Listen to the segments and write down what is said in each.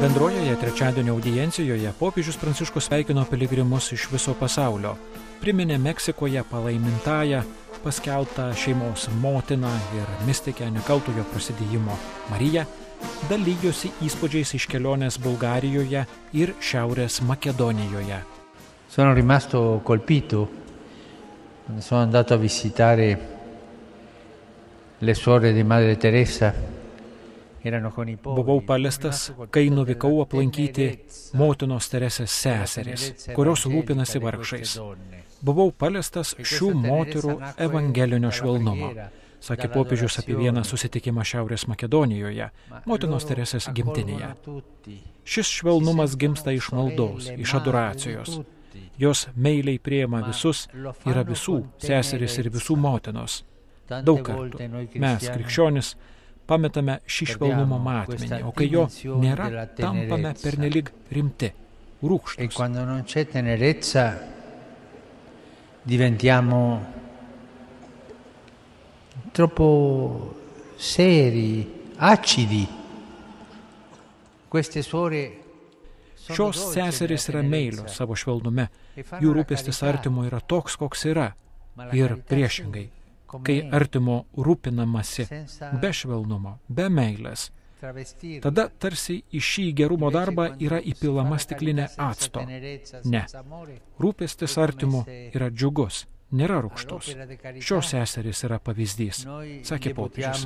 Bendrojoje trečiadienio audiencijoje popiežius Pranciškus sveikino piligrimus iš viso pasaulio, priminė Meksikoje palaimintąją, paskelbtą šeimos motiną ir mystikę nekaltojo prasidėjimo Mariją, dalyjosi įspūdžiais iš kelionės Bulgarijoje ir Šiaurės Makedonijoje. Sono rimasto colpito quando sono andato a visitare le suore di Madre Teresa Buvau paliestas, kai nuvykau aplankyti motinos Teresės seseris, kurios rūpinasi vargšais. Buvau paliestas šių moterų evangelinio švelnumo, sakė popiežius apie vieną susitikimą Šiaurės Makedonijoje, motinos Teresės gimtinėje. Šis švelnumas gimsta iš maldos, iš adoracijos. Jos meiliai prieima visus, yra visų seseris ir visų motinos. Daug kartų mes, krikščionis, pametame šį švelnumo matmenį, o kai jo nėra, tampame pernelyg rimti, rūkštus. diventiamo troppo seri, acidi. Queste suore Šios seserys yra meilios savo švelnume, jų rūpestis artimo yra toks, koks yra, ir priešingai kai artimo rūpinamasi be švelnumo, be meilės. Tada tarsi į šį gerumo darbą yra įpilama stiklinė acto. Ne. Rūpestis artimu yra džiugus, nėra rūkštus. Šios seserys yra pavyzdys, sakė popiežius.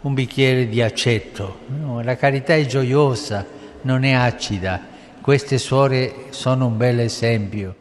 Un bicchiere di aceto. No, la carità è gioiosa, non è acida. Queste suore sono un bel esempio.